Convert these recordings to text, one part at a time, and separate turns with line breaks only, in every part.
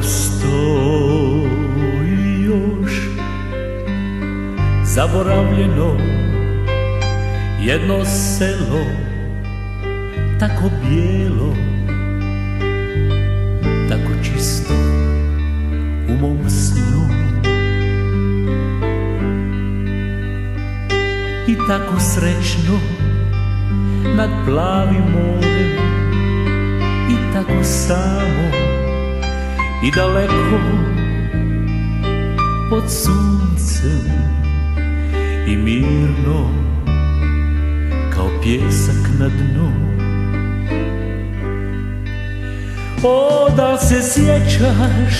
postoji još Zaboravljeno jedno selo Tako bijelo, tako čisto u mom snu. I tako srećno nad plavim morem I tako samo i daleko pod suncem i mirno kao pjesak na dnu. O, da se sjećaš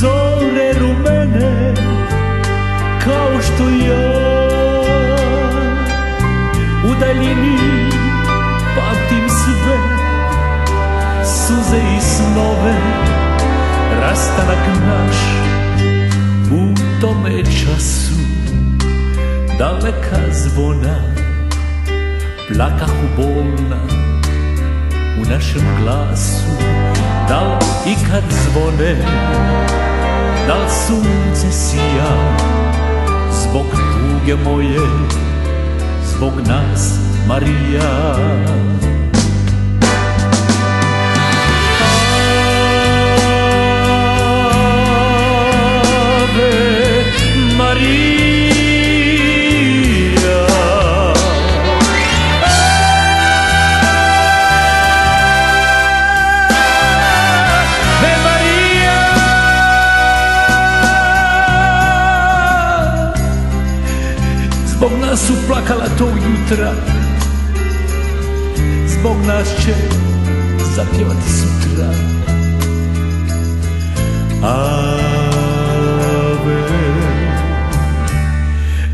zore rumene kao što ja u daljini pamtim sve suze i snove rastanak naš u tome času. Daleka zvona plakahu bolna u našem glasu. Dal ikad zvone, dal sunce sija Zbog tuge moje, zbog nas Marija su plakala tog jutra. Zbog nas će zapjevati sutra. Ave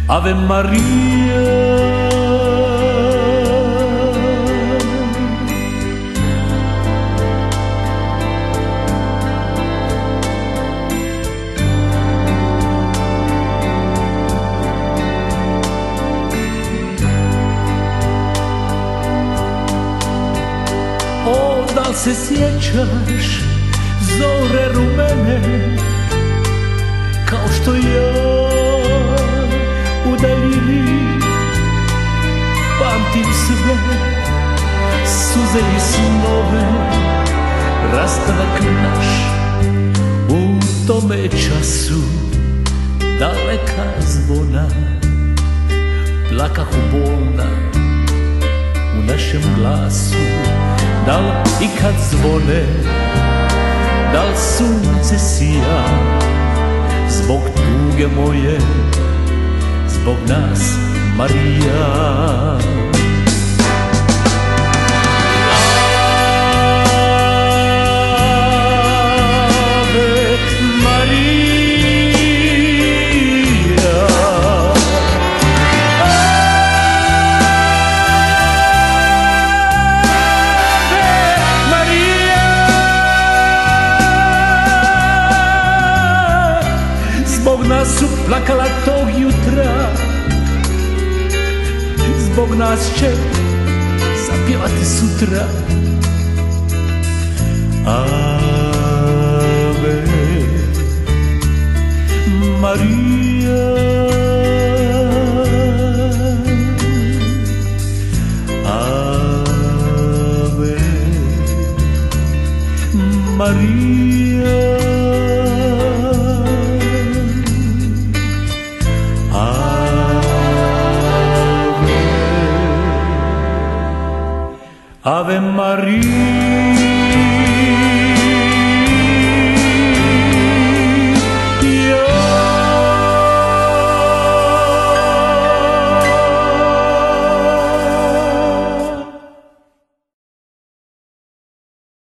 Ave Maria da se sjećaš zore rumene Kao što ja u daljini. Pamtim sve suze i snove Rastanak naš u tome času Daleka zvona plakahu bolna u našem glasu Dal ikad zvone, dal sunce sija Zbog tuge moje, zbog nas Marija Nas su plakala tog jutra. Zbog nas će zapjevati sutra Ave María.